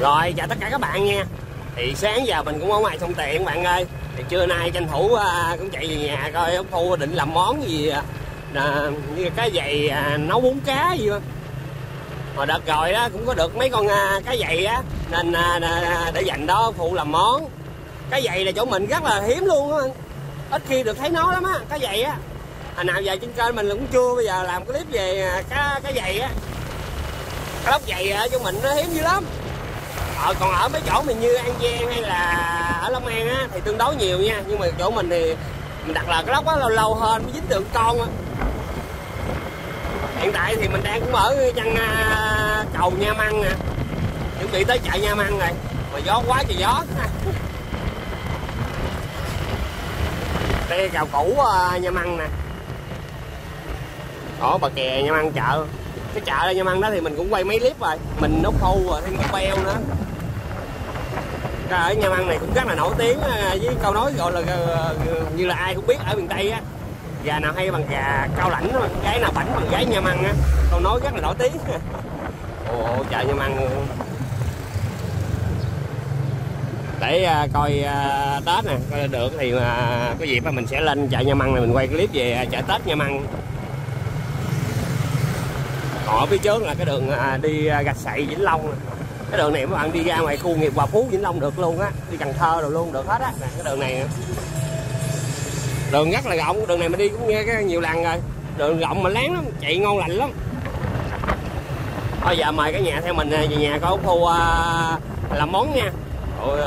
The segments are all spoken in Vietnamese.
Rồi chào tất cả các bạn nha. Thì sáng giờ mình cũng ở ngoài sông tiện bạn ơi. Thì trưa nay tranh thủ uh, cũng chạy về nhà coi ông Thu định làm món gì à, à Như cá dày à, nấu bún cá gì đó. Hồi đợt rồi đó cũng có được mấy con à, cá dày á. Nên à, à, để dành đó Phụ làm món. Cá dày là chỗ mình rất là hiếm luôn á. Ít khi được thấy nó lắm á Cá dày á. Hồi nào giờ trên kênh mình cũng chưa Bây giờ làm clip về cá cá dày á. Cá lóc dày ở chỗ mình nó hiếm dữ lắm ờ, còn ở mấy chỗ mình như an giang hay là ở long an á thì tương đối nhiều nha. Nhưng mà chỗ mình thì mình đặt là cái lóc á lâu lâu hơn mới dính được con á. Hiện tại thì mình đang cũng ở chân à, cầu nha măng nè. Chuẩn bị tới chợ nha măng rồi. Mà gió quá trời gió. Đây cầu cũ à, nha măng nè. Đó bà kè nha măng chợ. Cái chợ nha măng đó thì mình cũng quay mấy clip rồi. Mình nó khâu rồi thêm cái beo nữa ở nha ăn này cũng rất là nổi tiếng à, với câu nói gọi là ờ, như là ai cũng biết ở miền tây á. Gà nào hay bằng gà cao lãnh gái nào bảnh bằng gái nha măng á. Câu nói rất là nổi tiếng. Ồ chợ nha măng để à, coi à, tết nè coi được thì mà có dịp mình sẽ lên chợ nha măng này mình quay clip về à, chợ tết nha măng còn ở phía trước là cái đường à, đi à, gạch sậy vĩnh long này cái đường này các bạn đi ra ngoài khu nghiệp hòa phú vĩnh long được luôn á. Đi cần thơ rồi luôn được hết á. Nè cái đường này đường rất là rộng đường này mình đi cũng nghe cái nhiều lần rồi. Đường rộng mà láng lắm chạy ngon lành lắm. Thôi giờ mời cả nhà theo mình về nhà có ốc thu à, làm món nha. Ôi,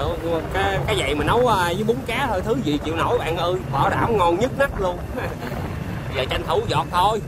cái cái vậy mà nấu à, với bún cá thôi thứ gì chịu nổi bạn ơi. Bỏ đảm ngon nhất nách luôn. Giờ tranh thủ giọt thôi.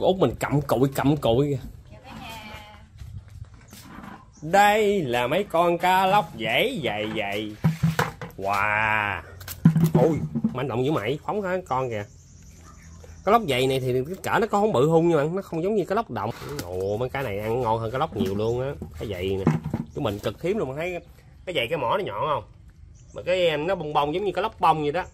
Con út mình cặm cụi cặm cụi. Đây là mấy con cá lóc dễ dày dày. Wow. Ôi manh động dữ mày, phóng hết con kìa. Cá lóc dày này thì cái cỡ nó có không bự hung nhưng mà nó không giống như cá lóc động. Ồ, mấy cái này ăn ngon hơn cá lóc nhiều luôn á. Cái dày nè. Chúng mình cực hiếm luôn thấy cái dày cái mỏ nó nhọn không? Mà cái em nó bông bông giống như cá lóc bông vậy đó.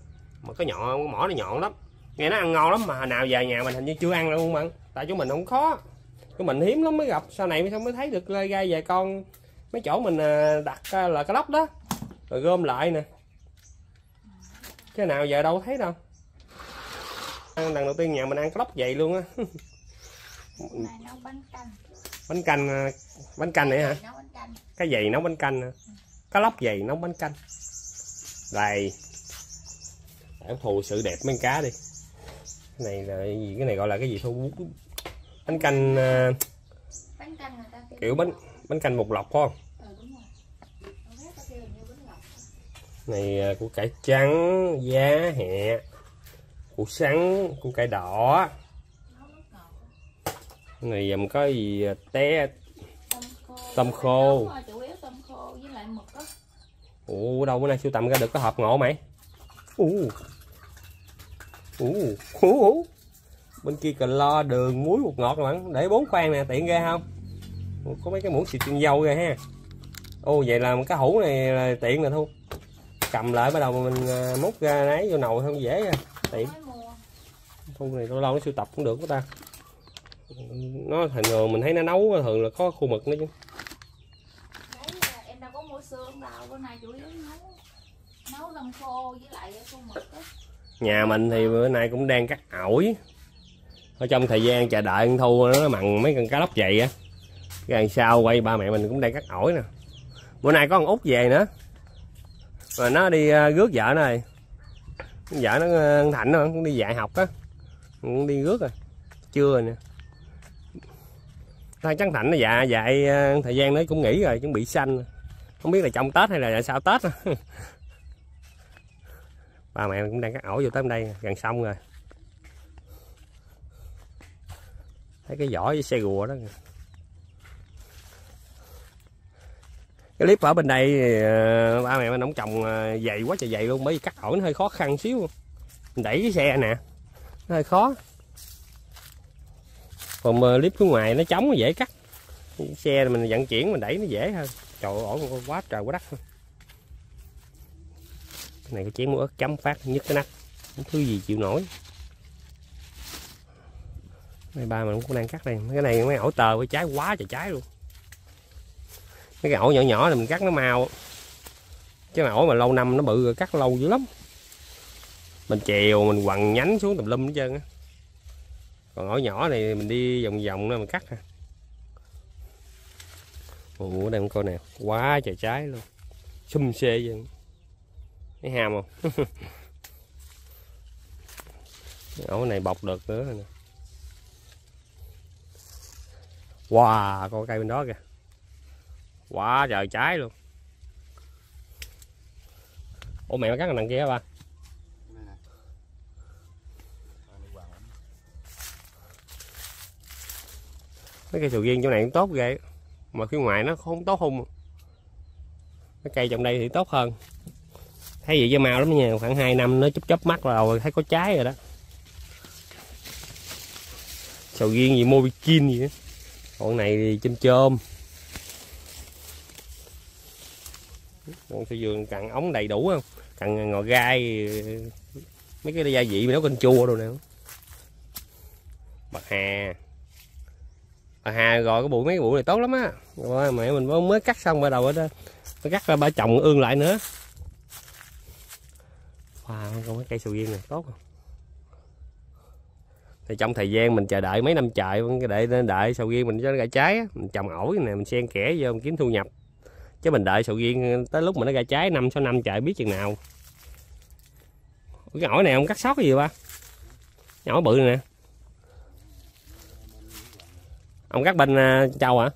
Mà cái nhọn cái mỏ nó nhọn lắm nghe nó ăn ngon lắm mà nào về nhà mình hình như chưa ăn luôn bạn tại chúng mình không khó chúng mình hiếm lắm mới gặp. Sau này mới mới thấy được lơi gai về con mấy chỗ mình à, đặt à, là cái lóc đó. Rồi gom lại nè. Cái nào giờ đâu thấy đâu. Ăn lần đầu tiên nhà mình ăn cái lóc vậy luôn á. Bánh canh à, bánh canh này hả? Cái gì nấu bánh canh nè cá lóc gì nấu bánh canh? Đây. Để thù sự đẹp mấy con cá đi này là cái gì? Cái này gọi là cái gì thu bánh canh à, bánh canh người ta kêu kiểu bánh bánh canh bột lọc không? Ừ đúng rồi. Kêu bánh lọc. Này à, củ cải trắng giá hẹ củ sắn củ cải đỏ. Này dùm có gì? Té tôm khô. ủa đâu bữa nay sưu tầm ra được cái hộp ngộ mày? Ù ù ù bên kia cần lo đường muối bột ngọt rồi bạn để bốn khoang nè, tiện ghê không? Có mấy cái muỗng xịt chân dâu kìa ha. Ô, vậy là cái hũ này là tiện rồi thu. Cầm lại bắt đầu mình à, múc ra nấy vô nồi không dễ à. tiện. Mới thu này lâu lâu nó sưu tập cũng được của ta. Nó thành thường mình thấy nó nấu thường là có khu mực nữa chứ. Em đâu có mua xương đâu, bữa nay chủ yếu nấu nấu khô với lại cái mực đó nhà mình thì bữa nay cũng đang cắt ổi. Ở trong thời gian chờ đợi ăn thu nó mặn mấy con cá lóc vậy á. Gần sau quay ba mẹ mình cũng đang cắt ổi nè. Bữa nay có con út về nữa. Rồi nó đi ờ, rước vợ nó rồi. Vợ nó ờ, thạnh nó cũng đi dạy học á. Cũng đi rước rồi. Chưa rồi nè. Thằng trắng thạnh nó dạ dạy ờ, thời gian nó cũng nghỉ rồi, chuẩn bị xanh không biết là trong tết hay là sau tết ba mẹ cũng đang cắt ổi vô tới đây gần xong rồi. Thấy cái vỏ với xe rùa đó. Cái clip ở bên đây ờ, ba mẹ mình ông trồng ờ, dày quá trời dày luôn, bởi vì cắt ổi nó hơi khó khăn xíu. Mình đẩy cái xe nè, nó hơi khó. Còn clip phía ngoài nó trống nó dễ cắt. Xe mình vận chuyển mình đẩy nó dễ hơn. Trời ổ ổi quá trời quá đất luôn này, cái chén muối ớt chấm phát nhất cái nắp. Thứ gì chịu nổi. Mấy ba mình cũng đang cắt đây. Cái này, mấy ổ tờ với trái quá trời trái luôn. Mấy cái ổ nhỏ nhỏ này mình cắt nó mau. Chứ mà ổ mà lâu năm nó bự rồi, cắt lâu dữ lắm. Mình chèo, mình quằn nhánh xuống tùm lum hết trơn á. Còn ổ nhỏ này mình đi vòng vòng nó mình cắt ha. Ủa đây con coi nè. Quá trời trái luôn. Xum xê vậy thấy ham không? Cái ổ này bọc được nữa nè. Wow, con cây bên đó kìa. Quá trời trái luôn. Ủa, mẹ nó cắt đằng kia hả ba? Mấy cây sầu riêng chỗ này cũng tốt ghê. Mà phía ngoài nó không tốt hung. Cái cây trong đây thì tốt hơn thấy vậy cho mau lắm nha, khoảng 2 năm nó chớp chớp mắt rồi, thấy có trái rồi đó. Sầu riêng gì mobikin gì đó còn này thì chôm chôm. Còn sầu riêng cặn ống đầy đủ không? Cặn ngò gai, mấy cái gia vị mà nấu canh chua đồ nè bạc hà. Bạc hà rồi cái bụi, mấy cái bụi này tốt lắm á. Rồi mẹ mình mới cắt xong bắt đầu ở đó mới cắt ra ba chồng ương lại nữa pha không cái cây sầu riêng này tốt không? Thì trong thời gian mình chờ đợi mấy năm trời để đợi sầu riêng mình cho nó ra trái mình trồng ổi này mình xen kẽ vô mình kiếm thu nhập. Chứ mình đợi sầu riêng tới lúc mà nó ra trái năm sáu năm trời biết chừng nào. Cái ổi này không cắt sót cái gì ba? Ổi bự này nè. Ông cắt bên à, châu hả?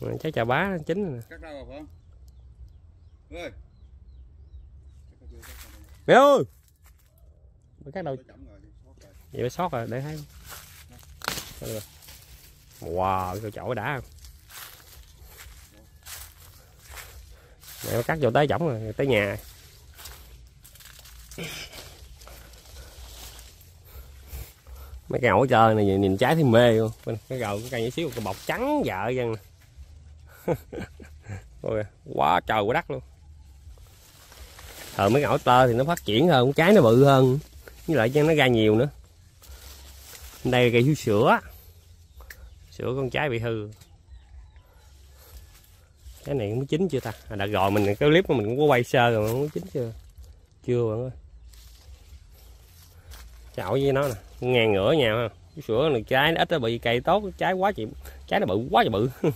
Ừ, Chắc chà bá chín rồi nè. cắt đâu phải không ơi Mẹ ơi. Mới rồi sót rồi. vậy phải sót rồi để thấy. Wow cái chổi đã. Không mẹ cắt vô tới chổng rồi tới nhà. Mấy cái ổi chơi này nhìn trái thấy mê luôn. Bên cái gầu cái cây nhỏ xíu cái bọc trắng vợ dân. Ôi, quá trời quá đất luôn thời mấy cái ổi tơ thì nó phát triển hơn trái nó bự hơn. Với lại cho nó ra nhiều nữa. Đây là cây vú sữa. Sữa con trái bị hư. Cái này cũng chín chưa ta? À, đã rồi mình cái clip của mình cũng có quay sơ rồi mà không chín chưa? Chưa bạn ơi. Chảo với nó nè ngàn ngửa nhà ha sữa này trái nó ít nó bị cây tốt trái quá chị trái nó bự quá trời bự.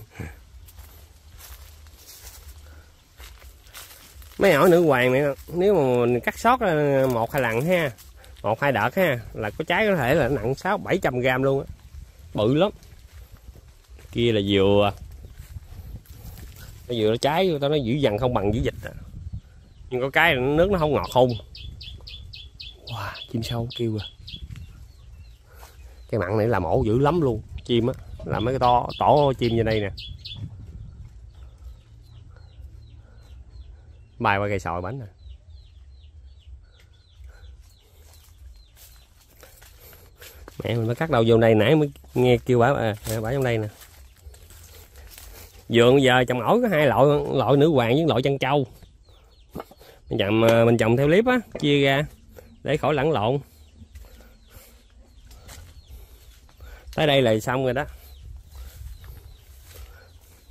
mấy ổi nữ hoàng này, nếu mà mình cắt sót ờ, một hai lần ha, một hai đợt ha, là có trái có thể là nặng sáu bảy trăm gram luôn á. Bự lắm. Kia là dừa cái à, dừa nó trái, tao nó dữ dằn không bằng dữ dịch à. nhưng có cái là nước nó không ngọt không. Wow, chim sâu kêu à. Cái mặn này là mổ dữ lắm luôn, chim á. Là mấy cái to, tổ chim như đây nè. Bay qua cây sòi bánh này mẹ mình mới cắt đầu vô đây nãy mới nghe kêu bà à, bà trong đây nè. Vườn giờ trồng ổi có hai loại loại nữ hoàng với loại chân trâu. Mình trồng à, mình trồng theo clip á chia ra để khỏi lẫn lộn. Tới đây là xong rồi đó.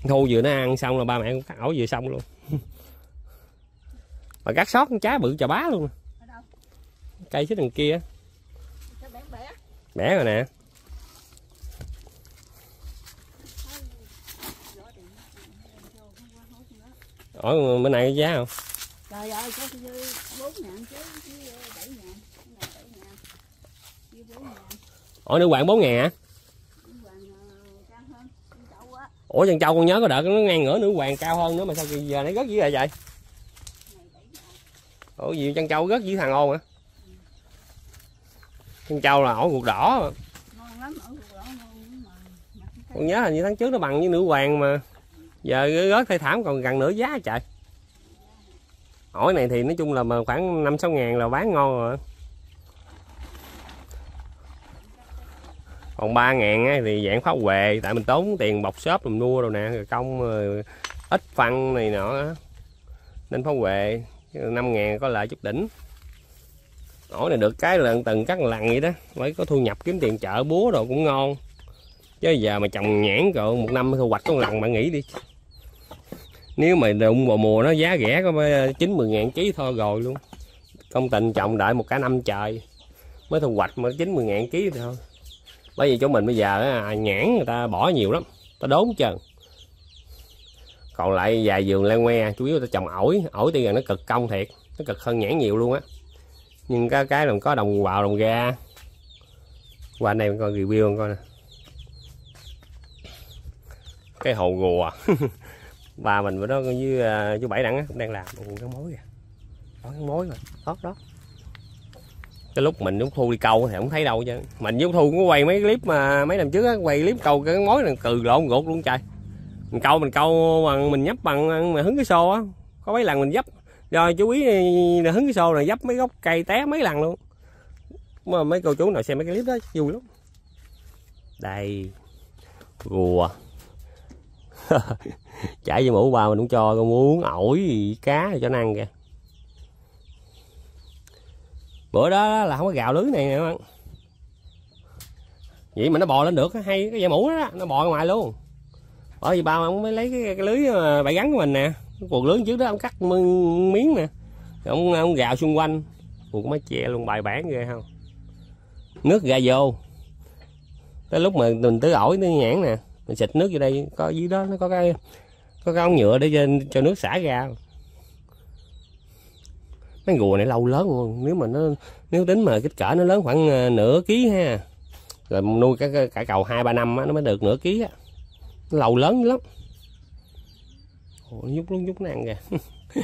Thu vừa nó ăn xong là ba mẹ cũng cắt ổi vừa xong luôn. mà cắt sót con trái bự chà bá luôn. Ở đâu? Cây xích đằng kia. Bẻ rồi nè. Ổi bữa nay có giá không? Trời ơi có bốn ngàn chứ chứ bảy ngàn này ổi nữ hoàng bốn ngàn hả? Á. Ủa chân châu con nhớ có đợt nó ngang ngửa nữ hoàng cao hơn nữa mà sao kỳ giờ nó rớt dữ vậy vậy này ủa gì chân châu rớt dữ thằng ôn hả? Chân châu là ổi ruột đỏ con nhớ hình như tháng trước nó bằng với nữ hoàng mà. Giờ rớt thay thảm còn gần nửa giá trời. Ổi này thì nói chung là mà khoảng năm sáu ngàn là bán ngon rồi. Còn ba ngàn thì dạng pháo huệ tại mình tốn tiền bọc shop mình mua rồi nè rồi công rồi ít phân này nọ nên pháo huệ năm ngàn có lợi chút đỉnh. Ổ này được cái lần từng cắt lần vậy đó. Mới có thu nhập kiếm tiền chợ, búa đồ cũng ngon. Chứ giờ mà trồng nhãn rồi một năm thu hoạch có lần bạn nghĩ đi. Nếu mà đụng vào mùa nó giá rẻ có ờ, chín, mười ngàn ký thôi rồi luôn. Công tình trồng đợi một cả năm trời. Mới thu hoạch mà chín, mười ngàn ký thôi. Bởi vì chỗ mình bây giờ nhãn người ta bỏ nhiều lắm. Ta đốn chừng còn lại vài vườn lan que chủ yếu ta trồng ổi. Ổi tuy rằng nó cực công thiệt nó cực hơn nhãn nhiều luôn á. Nhưng cái cái là có đồng bào đồng ga qua anh em coi review coi nè. Cái hồ gùa. Bà mình bữa đó với uh, à, chú bảy đẳng cũng đang làm một cái mối kìa. Có cái mối mà đó đó. Cái lúc mình lúc thu đi câu thì không thấy đâu chứ. Mình với thu cũng quay mấy clip mà mấy năm trước á quay clip câu cái mối là cừ lộn gột luôn trời mình câu mình câu bằng mình nhấp bằng mà hứng cái xô á. Có mấy lần mình dấp. Rồi chú ý là hứng cái xô là dấp mấy gốc cây té mấy lần luôn. Mà mấy cô chú nào xem mấy cái clip đó vui lắm. Đây. Rùa. Chảy vô mũ ba mình cũng cho con muốn ổi gì, cá cho năng kìa. Bữa đó là không có gạo lưới này nè bạn. Vậy mà nó bò lên được hay cái dây mũ đó nó bò ngoài luôn bởi vì ba ông mới lấy cái, cái lưới mà bãi gắn của mình nè. Cái cuộn lưới trước đó ông cắt miếng nè. Rồi ông ông gạo xung quanh. Cuộn mới che luôn bài bản ghê không? Nước ra vô tới lúc mà mình tưới ổi tưới nhãn nè mình xịt nước vô đây có dưới đó nó có cái có cái ống nhựa để cho, cho nước xả ra mấy rùa này lâu lớn luôn. Nếu mà nó nếu tính mà kích cỡ nó lớn khoảng ờ, nửa ký ha. Rồi nuôi cả cả cầu hai ba năm á, nó mới được nửa ký á lầu lớn lắm. Ủa, nó nhúc lúc nhúc nó ăn kìa.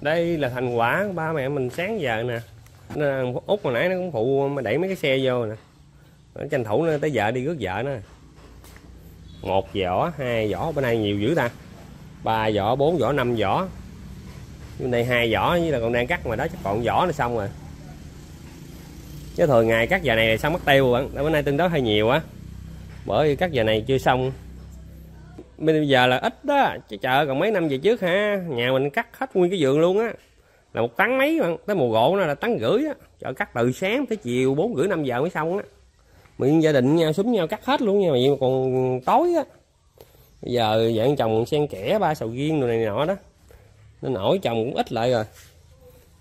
Đây là thành quả của ba mẹ mình sáng giờ nè. Út hồi nãy nó cũng phụ mà đẩy mấy cái xe vô nè. Nó tranh thủ nó tới vợ đi rước vợ nó một vỏ hai vỏ bên này nhiều dữ ta. Ba vỏ bốn vỏ năm vỏ. Bên đây hai vỏ với là còn đang cắt mà đó chắc còn vỏ nó xong rồi chứ thường ngày cắt giờ này là xong mất tiêu bạn? Bữa nay tương đối hơi nhiều á. Bởi vì cắt giờ này chưa xong. Bây giờ là ít đó. Chứ chờ còn mấy năm về trước ha nhà mình cắt hết nguyên cái vườn luôn á. Là một tấn mấy bạn? Tới mùa gỗ nó là tấn rưỡi á. Chợ cắt từ sáng tới chiều, bốn rưỡi năm giờ mới xong á. Mình gia đình nhau súng nhau cắt hết luôn nha. Mà vậy mà còn tối á. Bây giờ dạng chồng xen kẽ, ba sầu riêng rồi này nọ đó. Nên nổi chồng cũng ít lại rồi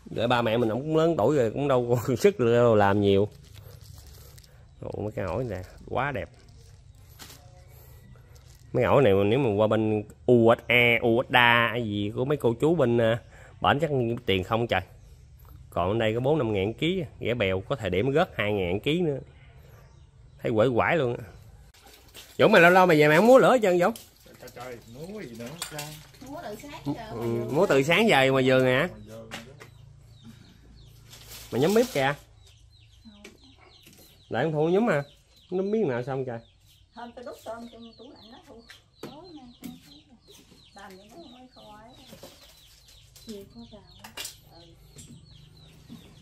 để ba mẹ mình cũng lớn tuổi rồi cũng đâu có sức đâu làm nhiều. Ồ, mấy cái ổi nè quá đẹp. Mấy ổi này nếu mà qua bên USA hay gì của mấy cô chú bên uh, bển chắc tiền không trời. Còn ở đây có bốn năm ngàn ký ghẻ bèo có thời điểm rớt hai ngàn ký nữa. Thấy quẩy quải luôn á. Dũng mày lâu lâu mày về mày không múa lửa hết trơn Dũng? Trời trời, múa gì nữa cha. mua từ sáng giờ. Ừ, múa từ sáng giờ ngoài vườn hả Mà giờ mày nhắm bếp kìa. Lại không thu nhúm à nhúm miếng nào xong trời? Hôm tôi đút tôm trong tủ lạnh thấy rồi. Làm vậy nó mới khỏi. Chiều có rào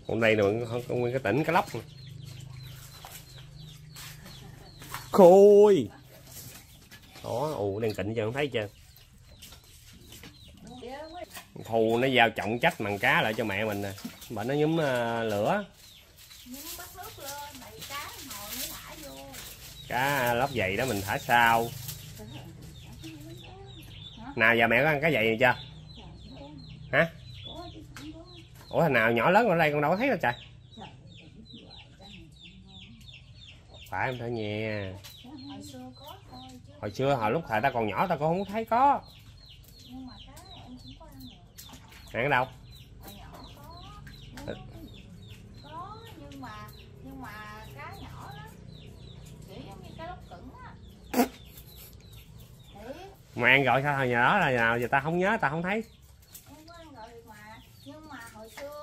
còn đây là không có nguyên cái tỉnh cái lóc khôi. Đó ù đang kịnh chưa không thấy chưa? Thù nó giao trọng trách mằng cá lại cho mẹ mình nè bà nó nhúm ờ, lửa. Nhưng bắt nước lên Đẩy cá ngồi mới thả vô. Cá lóc dày đó mình thả sau. Nào giờ mẹ có ăn cá dày này chưa? Hả? Ủa thằng nào nhỏ lớn ở đây con đâu có thấy đâu trời. Phải không thở nhẹ Hồi xưa hồi xưa hồi lúc thời ta còn nhỏ ta cũng không thấy có. Ăn ở đâu Hồi nhỏ có Có nhưng mà Nhưng mà cá nhỏ lắm Kiểu giống như cá lóc cứng á Thiệt mà ăn gọi sao hồi nhỏ đó là nào giờ ta không nhớ ta không thấy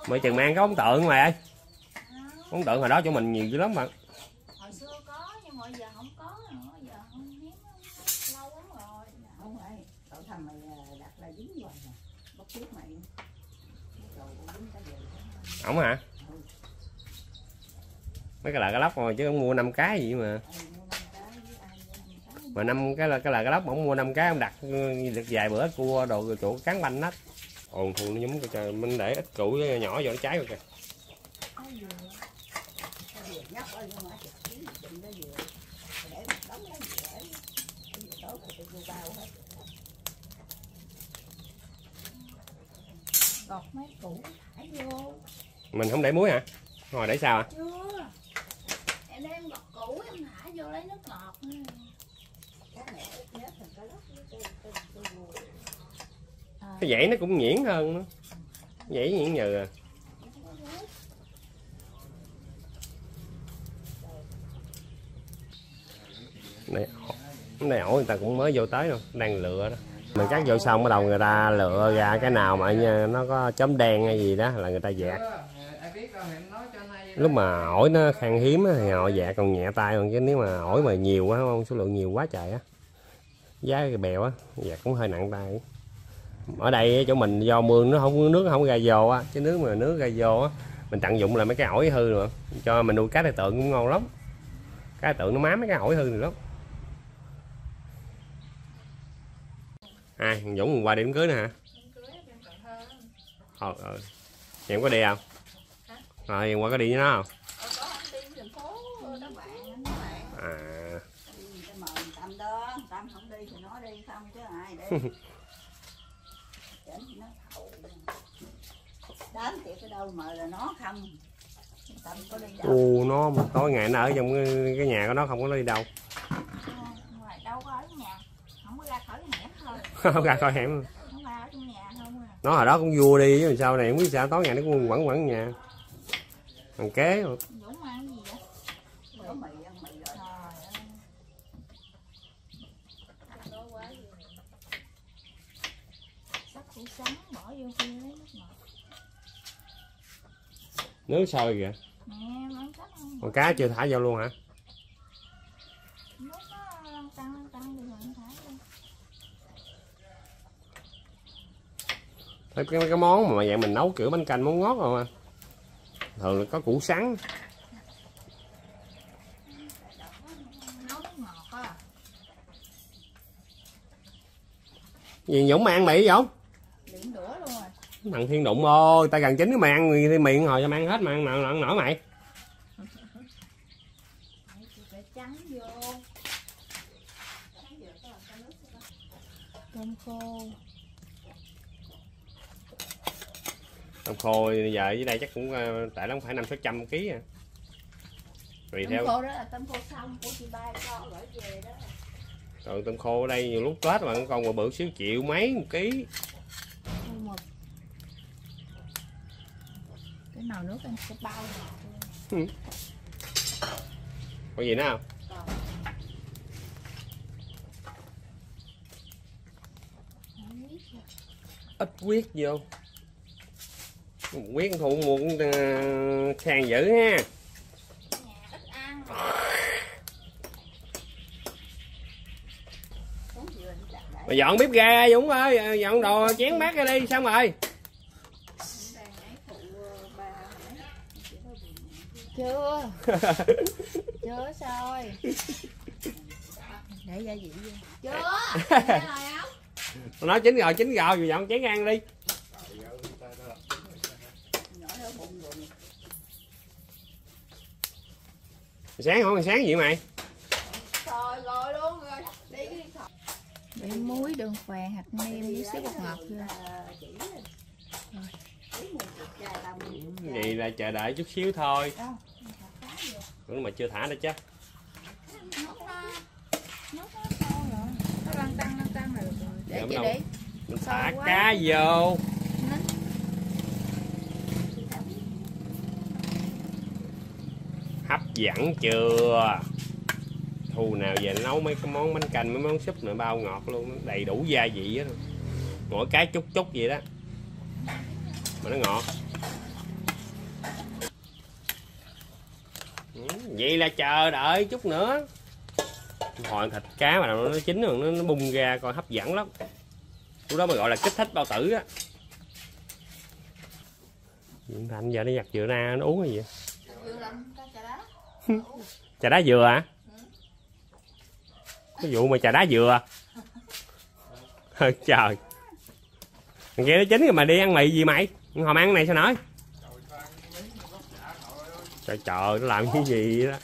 Mấy mà chừng mang có ấn tượng mày ơi ấn tượng hồi đó chỗ mình nhiều dữ lắm mà hồi xưa có nhưng mà giờ không có nữa giờ không hiếm lâu lắm rồi Không phải. Cậu thầm mày đặt là dính rồi nè. Mày. Ổng hả mấy cái là cái lóc rồi chứ không mua năm cái gì mà Ừ, mua năm cái với ai mua năm cái mà năm cái là cái là cái lóc ổng mua năm cái ông đặt ừ, được vài bữa cua đồ rồi chỗ cán banh hết ồn thù nó nhúm coi trời mình để ít củ nhỏ vô nó cháy rồi kìa Cái cái. Cái mình không để muối hả rồi để sao à chưa em đem gọt củ em thả vô lấy nước ngọt nữa. Cái dãy nó cũng nhuyễn hơn nữa. Dãy nhuyễn nhừ à. Này này ổ người ta cũng mới vô tới luôn đang lựa đó. Mình cắt vô xong bắt đầu người ta lựa ra cái nào mà nó có chấm đen hay gì đó là người ta dẹt lúc mà ổi nó khan hiếm thì họ dẹt còn nhẹ tay còn chứ nếu mà ổi mà nhiều quá không số lượng nhiều quá trời á. Giá cái bèo á dẹt cũng hơi nặng tay. Ở đây chỗ mình do mương nó không nước không ra vô á chứ nước mà nước ra vô á mình tận dụng là mấy cái ổi hư rồi. Cho mình nuôi cá đại tượng cũng ngon lắm. Cá đại tượng nó mám mấy cái ổi hư rồi lắm. Ai thằng Dũng qua điểm cưới nè hả? Ờ ờ. Em có đi không rồi qua có đi với nó không Ờ, à. Nó không cái đâu. u nó tối ngày nó ở trong cái, cái nhà của nó không có đi đâu. Nhà. Không ra khỏi cái hẻm à. Nó hồi đó cũng vua đi chứ sao này không biết sao tối ngày nó cũng quẩn quẩn nhà thằng kế luôn. Dũng ăn gì vậy Có mì ăn mì rồi. nước sôi kìa Con còn cá chưa thả vô luôn hả Thấy cái, cái món mà dạng mình nấu kiểu bánh canh món ngót rồi mà thường là có củ sắn. Gì Dũng mà ăn mì Dũng thằng thiên đụng ôi ta gần chín cái mày ăn thì miệng hồi cho mày ăn hết mà ăn nổi, nổi, nổi mày. Đấy, tôm khô. Tôm khô giờ dưới đây chắc cũng ờ, tại nó phải năm sáu trăm ký à. Tùy tôm theo. khô đó là tôm khô xong của chị ba cho gửi về đó. Còn tôm khô ở đây nhiều lúc tết mà con bự bự xíu triệu mấy một ký. Cái nồi nước em sẽ bao vào có gì nữa không? Còn ít quyết vô quyết thụ mua cũng ờ, khang dữ ha. Nhà ít ăn Mày dọn bếp ga Dũng ơi dọn đồ chén bát ra đi xong rồi. Đang ấy phụ ờ, ba hả? chưa chưa. Sao rồi để gia vị chưa nói chín rồi chín rồi dọn chén ăn đi nhỏ nó bụng rồi nè. Sáng không? Sáng gì mày? Rồi rồi luôn rồi. Đi đi thôi để muối đường phèn hạt nêm với xíu bột ngọt vô. Chai. vậy là chờ đợi chút xíu thôi. Ủa mà chưa thả nữa chứ. Nhốt nó nhốt nó sâu rồi nó lăn tăng lăn tăng rồi. Để Dạ, chị mình Sâu thả cá vô nín dẫn chưa. Thu nào về nấu mấy cái món bánh canh mấy món súp nữa bao ngọt luôn đầy đủ gia vị á mỗi cái chút chút vậy đó. Mà nó ngọt. Ừ, vậy là chờ đợi chút nữa. Hồi thịt cá mà nó chín rồi nó, nó bung ra coi hấp dẫn lắm. Lúc đó mà gọi là kích thích bao tử á. Nguyễn Thành giờ nó giặt dừa na nó uống cái gì? vậy? vừa làm cá chà đá trà đá dừa hả? Cái vụ mà trà đá dừa. Trời. Thằng kia nó chín rồi mà đi ăn mì gì mày? Mà ăn này sao nổi trời trời nó làm cái gì vậy đó?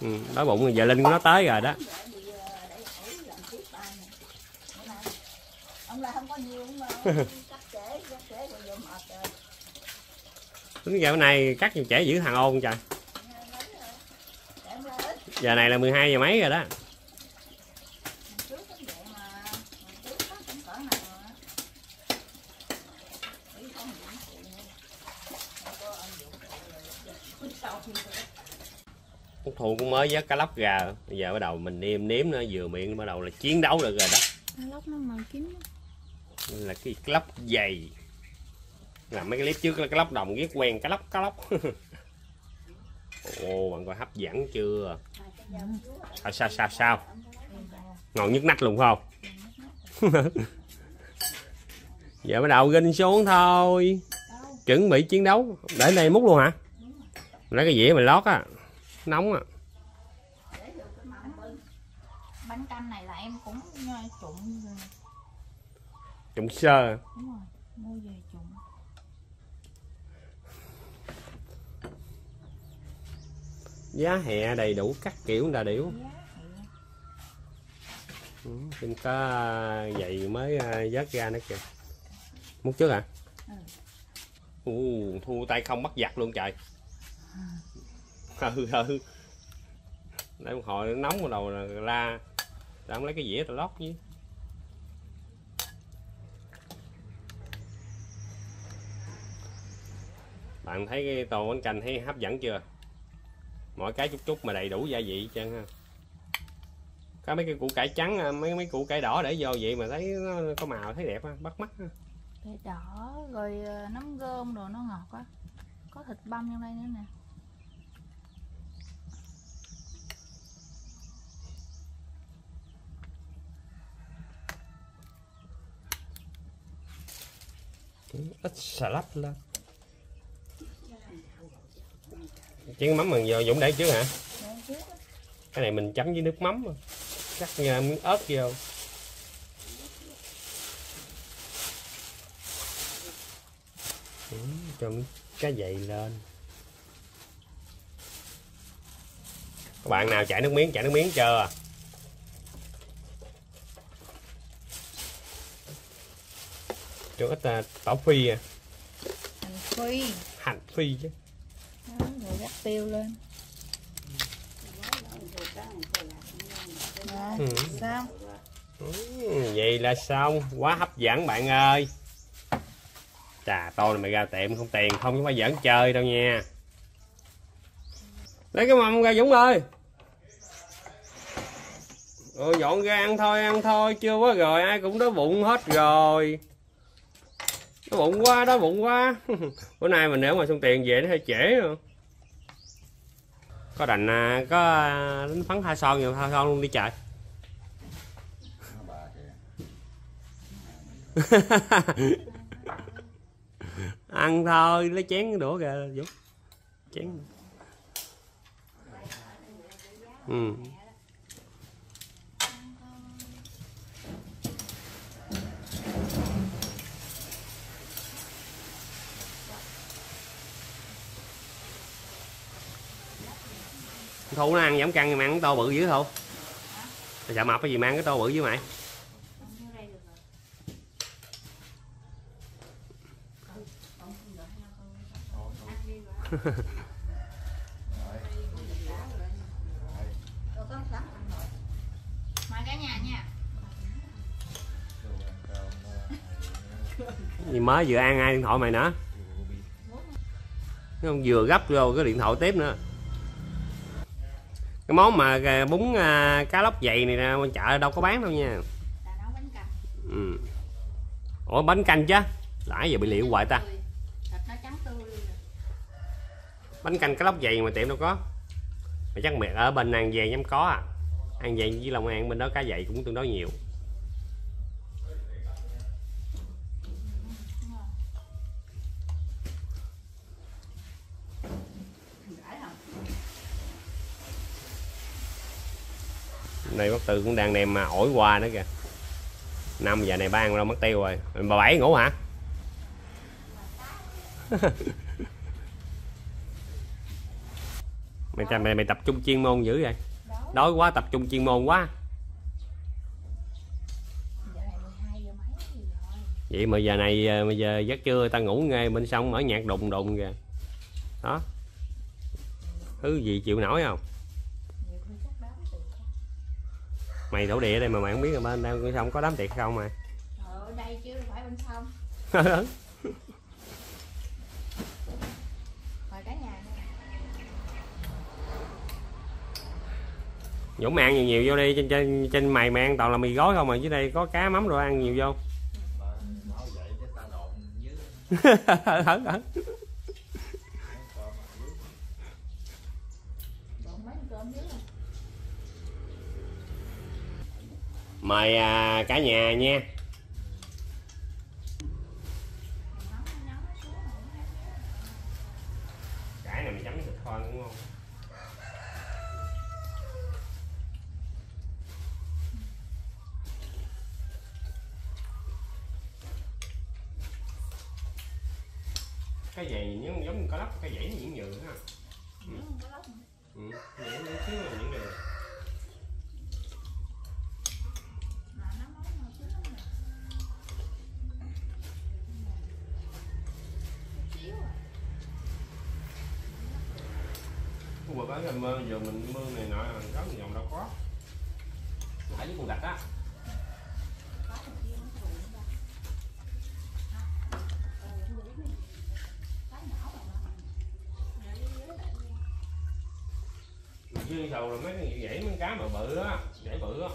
Ừ, đói bụng rồi giờ linh của nó tới rồi đó ông là không có nhiều mà cắt trễ cắt trễ rồi vô mệt rồi tính giờ nay cắt nhiều trễ giữ thằng ôn trời. Giờ này là 12 giờ mấy rồi đó. Nữa. Út Thu cũng mới vớt cá lóc bây giờ bắt đầu mình nêm nếm nó vừa miệng bắt đầu là chiến đấu được rồi đó. Cá lóc nó màu chín là cái cá lóc dày làm mấy cái clip trước là cá lóc đồng ghét quen cá lóc cá lóc. Ồ bạn coi hấp dẫn chưa? Sao sao sao sao? Ngon nhức nách luôn không? Giờ bắt đầu ginh xuống thôi. Chuẩn bị chiến đấu. Để đây múc luôn hả? Lấy cái dĩa mày lót á. Nóng á. Bánh canh này là em cũng ờ, trụng trụng sơ. Đúng rồi mua về trụng giá hè đầy đủ các kiểu là điểu Đừng có vậy mới à, vớt ra nữa kìa. Múc trước hả? Ừ. thu tay không bắt giặt luôn trời. Ừ ừ Để một hồi nó nóng bắt đầu là la. Tao không lấy cái dĩa tao lót với. Bạn thấy cái tô bánh canh thấy hấp dẫn chưa? Mỗi cái chút chút mà đầy đủ gia vị hết trơn ha. Có mấy cái củ cải trắng à, mấy mấy củ cải đỏ để vô vậy mà thấy nó có màu thấy đẹp á bắt mắt á cái đỏ rồi ờ, nấm gôm đồ nó ngọt á có thịt băm trong đây nữa nè. Ít xà lách lên chén mắm mình giờ dũng để trước hả? Cái này mình chấm với nước mắm cắt nha miếng ớt vô. Cho miếng cá dày lên. Các bạn nào chảy nước miếng chảy nước miếng chưa? Cho ít à, tỏi phi à. Hành phi. Hành phi chứ rồi rắc tiêu lên. Rồi, Ừ. sao? Ừ, vậy là xong. Quá hấp dẫn bạn ơi. Trà tôi này mày ra tiệm không tiền không chứ phải giỡn chơi đâu nha. Lấy cái mâm ra dũng ơi. Ừ, dọn ra ăn thôi ăn thôi. Chưa quá rồi ai cũng đói bụng hết rồi. Đói bụng quá đói bụng quá. Bữa nay mình nếu mà xong tiền về nó hơi trễ rồi có đành à, có đánh phấn hai son nhiều hai son luôn đi chạy ăn thôi, lấy chén đũa kìa dũng. Chén. Ừ. thu nó ăn giảm cân mà ăn cái tô bự dữ thu sợ mập cái gì ăn cái tô bự với mày. Gì mới vừa ăn ai điện thoại mày nữa? Không vừa gấp vô cái điện thoại tiếp nữa cái món mà bún à, cá lóc dày này nè chợ đâu có bán đâu nha. Ừ. ủa bánh canh chứ? Nãy giờ bị liệu hoài ta? Bánh canh cá lóc dày mà tiệm đâu có. Mà chắc mẹ ở bên ăn về nhắm có à. Ăn về với lòng an bên đó cá dày cũng tương đối nhiều này bác tư cũng đang đem mà ổi qua nữa kìa. Năm giờ này ba ăn đâu mất tiêu rồi. Bà bảy ngủ hả? Mày, tập mày mày tập trung chuyên môn dữ vậy? Đói quá tập trung chuyên môn quá. Vậy mà giờ này à, bây giờ giấc trưa ta ngủ nghe bên sông mở nhạc đùng đùng kìa. Đó. Thứ gì chịu nổi không nhiều khi chắc đám tiệc mày thổ địa đây mà mày không biết là bên đây xong có đám tiệc không mà. Ở đây chứ đâu phải bên sông. Mời cả nhà nha. Dũng mày ăn nhiều nhiều vô đi trên trên trên mày mày ăn toàn là mì gói không mà dưới đây có cá mắm đồ ăn nhiều vô. Nói mời à, cả nhà nha. Dương sầu là mấy cái dãy mấy cá mà bự á dãy bự á.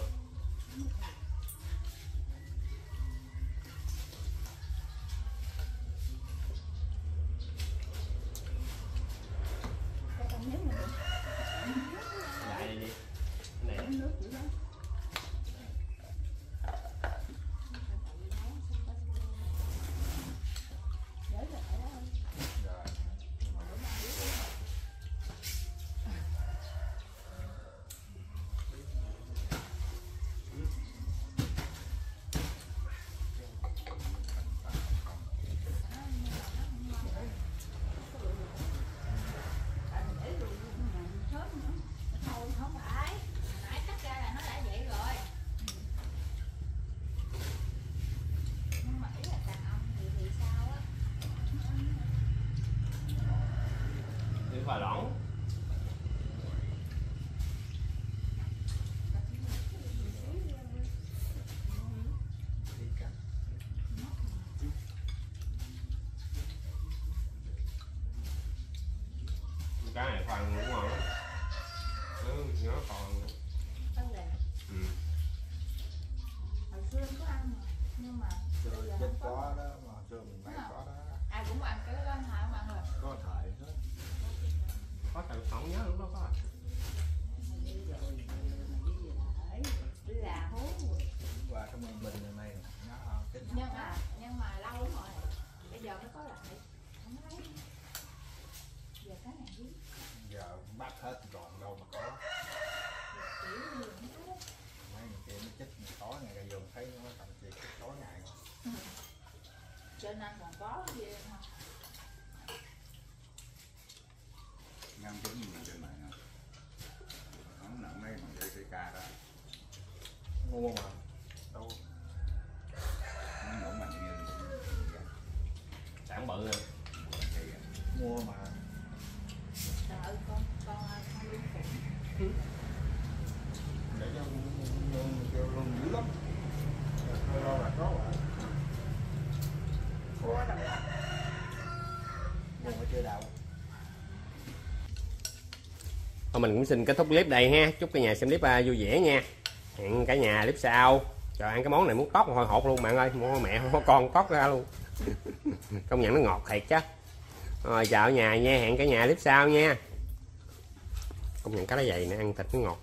城南广告的他 cũng xin kết thúc clip đây ha. Chúc cả nhà xem clip à, vui vẻ nha. Hẹn cả nhà clip sau. Trời ăn cái món này muốn tóc hồi hộp luôn bạn ơi. Mua mẹ không có con tóc ra luôn. Công nhận nó ngọt thiệt chứ. Rồi chào nhà nha. Hẹn cả nhà clip sau nha. Công nhận cá lá dày nè ăn thịt nó ngọt.